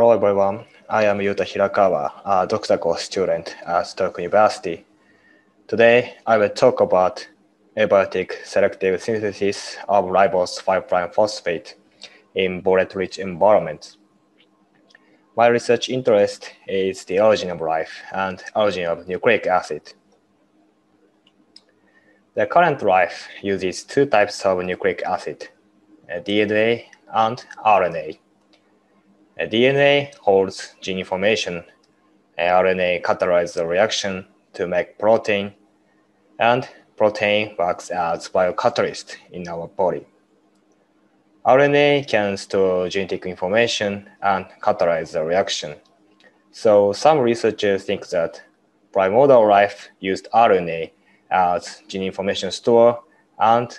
Hello everyone, I am Yuta Hirakawa, a doctoral student at Tokyo University. Today, I will talk about abiotic selective synthesis of ribose 5' phosphate in borate-rich environments. My research interest is the origin of life and origin of nucleic acid. The current life uses two types of nucleic acid, DNA and RNA. DNA holds gene information, RNA catalyzes the reaction to make protein, and protein works as biocatalyst in our body. RNA can store genetic information and catalyze the reaction. So some researchers think that primordial life used RNA as gene information store and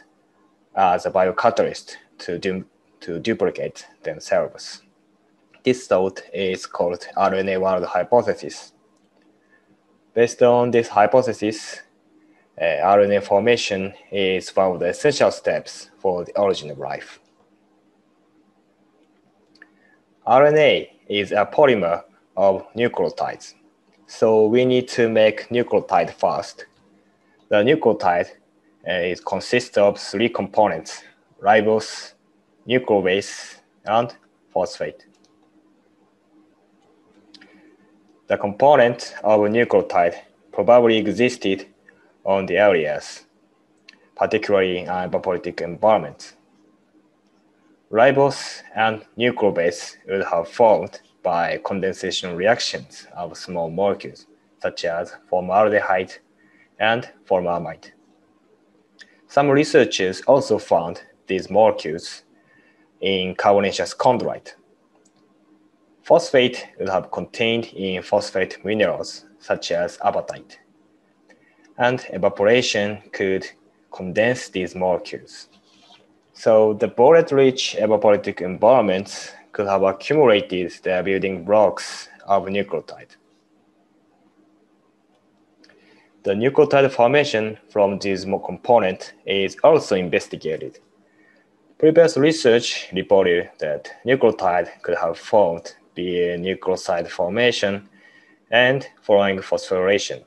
as a biocatalyst to, du to duplicate themselves. This thought is called RNA world hypothesis. Based on this hypothesis, uh, RNA formation is one of the essential steps for the origin of life. RNA is a polymer of nucleotides. So we need to make nucleotide first. The nucleotide uh, is consists of three components, ribose, nucleobase, and phosphate. The component of nucleotide probably existed on the areas, particularly in evaporitic environments ribose and nucleobase would have formed by condensation reactions of small molecules, such as formaldehyde and formamide. Some researchers also found these molecules in carbonaceous chondrite. Phosphate would have contained in phosphate minerals, such as apatite. And evaporation could condense these molecules. So the borate-rich evaporitic environments could have accumulated the building blocks of nucleotide. The nucleotide formation from these components is also investigated. Previous research reported that nucleotide could have formed via nucleoside formation and following phosphorylation.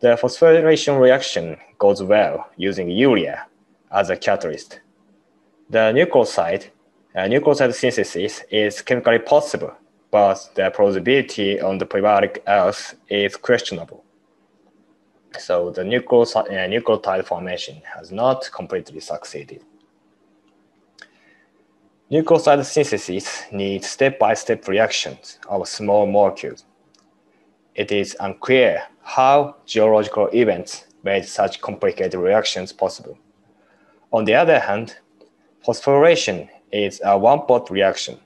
The phosphorylation reaction goes well using urea as a catalyst. The nucleoside, uh, nucleoside synthesis is chemically possible, but the plausibility on the prebiotic Earth is questionable. So the nucleoside, uh, nucleotide formation has not completely succeeded. Nucleoside synthesis needs step-by-step -step reactions of small molecules. It is unclear how geological events made such complicated reactions possible. On the other hand, phosphorylation is a one-pot reaction.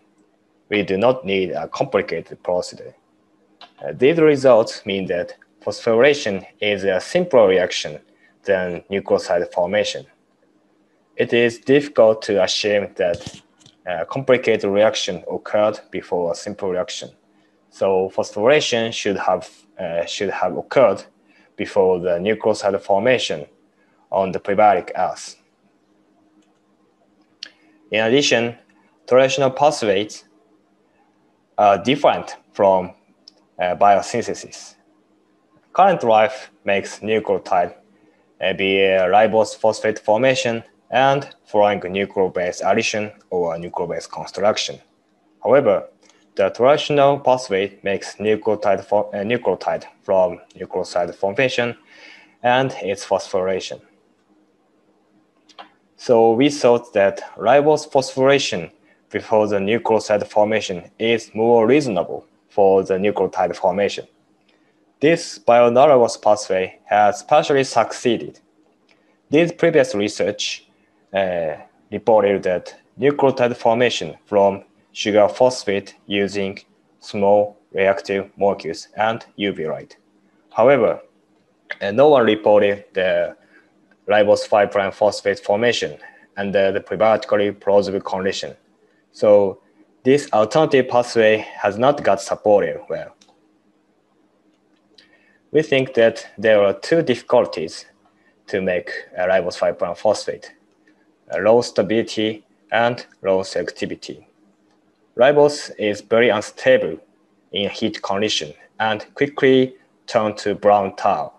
We do not need a complicated procedure. Uh, these results mean that phosphorylation is a simpler reaction than nucleoside formation. It is difficult to assume that a complicated reaction occurred before a simple reaction. So phosphorylation should have, uh, should have occurred before the nucleoside formation on the prebiotic Earth. In addition, traditional pathways are different from uh, biosynthesis. Current life makes nucleotide uh, via ribose phosphate formation and following nucleobase addition or nucleobase construction. However, the traditional pathway makes nucleotide, for, uh, nucleotide from nucleoside formation and its phosphorylation. So we thought that ribose phosphorylation before the nucleoside formation is more reasonable for the nucleotide formation. This bioanalogous pathway has partially succeeded. This previous research uh, reported that nucleotide formation from sugar phosphate using small reactive molecules and UV light. However, uh, no one reported the ribose 5' phosphate formation under the prebiotically plausible condition. So this alternative pathway has not got supported well. We think that there are two difficulties to make a ribose 5' phosphate, low stability and low selectivity. ribose is very unstable in heat condition and quickly turn to brown tar.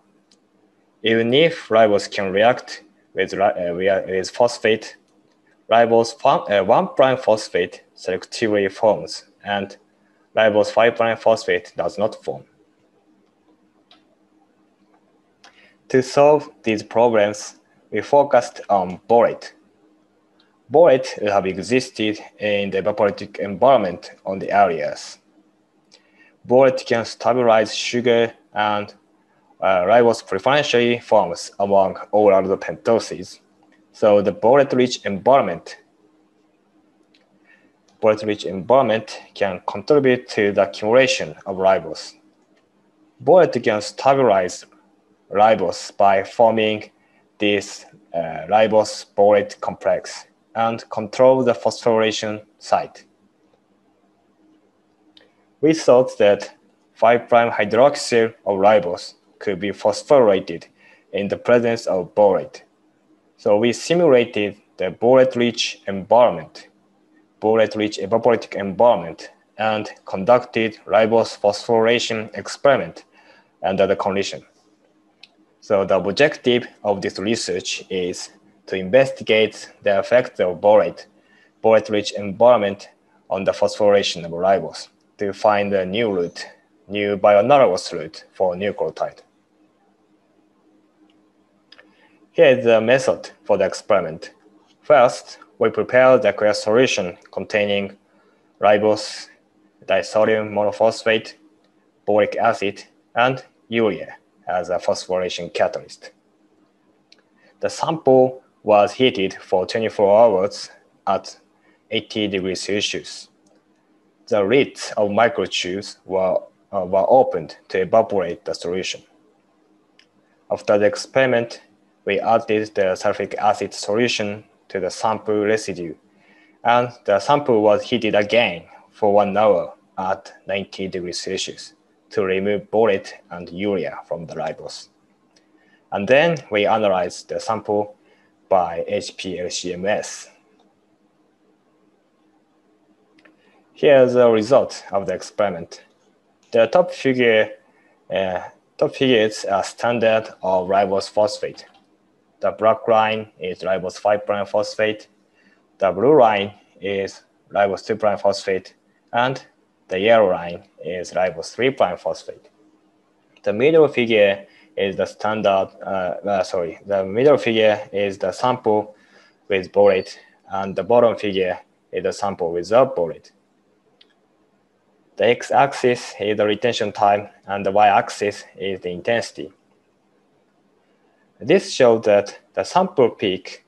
Even if ribose can react with, uh, with phosphate, ribose uh, 1' prime phosphate selectively forms and ribose five prime phosphate does not form. To solve these problems, we focused on borate. Borate have existed in the evaporitic environment on the areas. Borate can stabilize sugar and uh, ribose preferentially forms among all other pentoses. So the borate-rich environment borate-rich environment can contribute to the accumulation of ribose. Borate can stabilize ribose by forming this uh, ribose borate complex and control the phosphorylation site. We thought that 5' hydroxyl of ribose could be phosphorylated in the presence of borate. So we simulated the borate-rich environment, borate-rich evaporitic environment, and conducted ribose phosphorylation experiment under the condition. So the objective of this research is to investigate the effect of borate, borate-rich environment on the phosphorylation of ribose to find a new route, new bioanalogous route for nucleotide. Here is the method for the experiment. First, we prepare the aqueous solution containing ribose, disodium monophosphate, boric acid, and urea as a phosphorylation catalyst. The sample was heated for 24 hours at 80 degrees Celsius. The lids of microtubes were, uh, were opened to evaporate the solution. After the experiment, we added the sulfuric acid solution to the sample residue, and the sample was heated again for one hour at 90 degrees Celsius to remove borate and urea from the ribose. And then we analyzed the sample by HPLC-MS. Here's the result of the experiment. The top figure, uh, top figure is a standard of ribose phosphate. The black line is ribose 5' phosphate. The blue line is ribose 2' phosphate. And the yellow line is ribose 3' phosphate. The middle figure is the standard, uh, uh, sorry, the middle figure is the sample with borate, and the bottom figure is the sample without borate. The x-axis is the retention time, and the y-axis is the intensity. This shows that the sample peak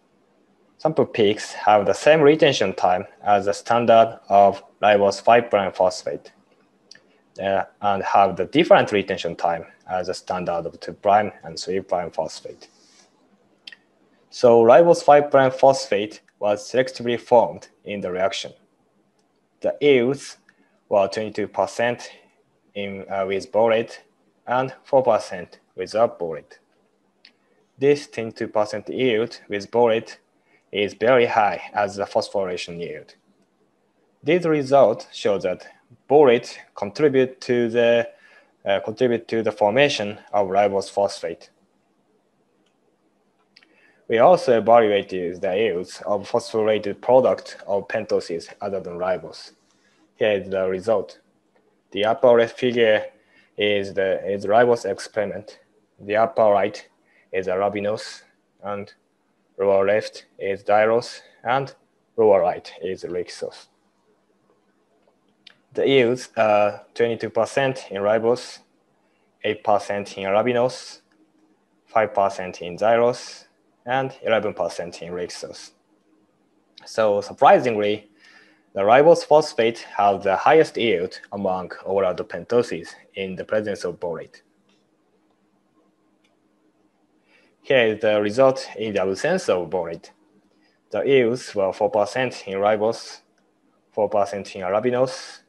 sample peaks have the same retention time as the standard of ribose 5' phosphate uh, and have the different retention time as a standard of 2' and 3' phosphate. So ribose 5' phosphate was selectively formed in the reaction. The yields were 22% in, uh, with borate and 4% without borate. This 22% yield with borate is very high as the phosphorylation yield. This result shows that borate contribute to the uh, contribute to the formation of ribose phosphate. We also evaluated the yields of phosphorylated product of pentoses other than ribose. Here is the result. The upper left figure is the is ribose experiment. The upper right is arabinose, and lower left is xylose, and lower right is lyxose. The yields uh, are 22% in ribose, 8% in arabinose, 5% in xylose, and 11% in lyxose. So surprisingly, the ribose phosphate has the highest yield among all other pentoses in the presence of borate. Here is the result in the absence of borate. The yields were 4% in ribose, 4% in arabinose,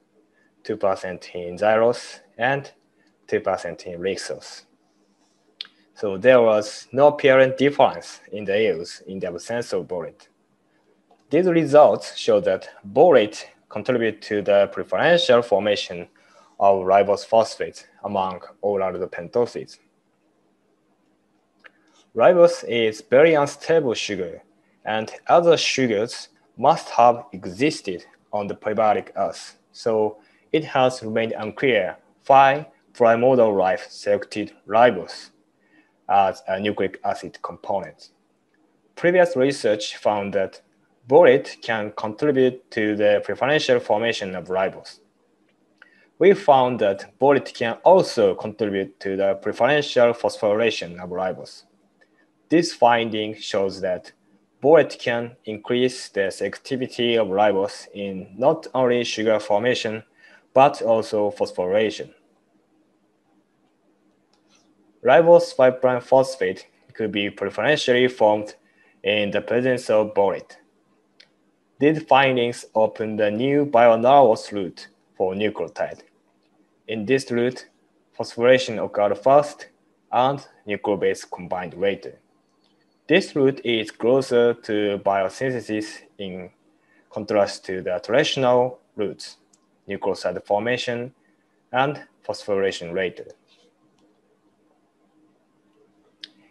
2% in xylose, and 2% in lyxose. So there was no apparent difference in the yields in the absence of borate. These results show that borate contribute to the preferential formation of ribose phosphates among all other pentoses. Ribose is very unstable sugar, and other sugars must have existed on the prebiotic earth, so it has remained unclear why primordial life selected ribose as a nucleic acid component. Previous research found that borate can contribute to the preferential formation of ribose. We found that borate can also contribute to the preferential phosphorylation of ribose. This finding shows that borate can increase the selectivity of ribose in not only sugar formation, but also phosphorylation. Ribose 5' phosphate could be preferentially formed in the presence of borate. These findings open the new bioanalogous route for nucleotide. In this route, phosphorylation occurred first and nucleobase combined later. This route is closer to biosynthesis in contrast to the traditional routes, nucleoside formation and phosphorylation rate.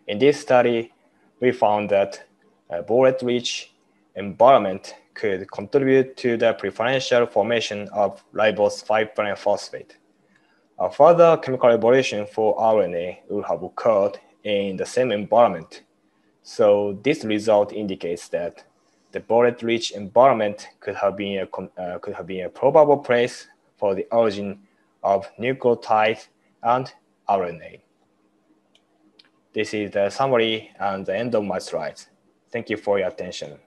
In this study, we found that a borate-rich environment could contribute to the preferential formation of ribose 5' phosphate. A further chemical evolution for RNA will have occurred in the same environment. So this result indicates that the borate-rich environment could have been a uh, could have been a probable place for the origin of nucleotides and RNA. This is the summary and the end of my slides. Thank you for your attention.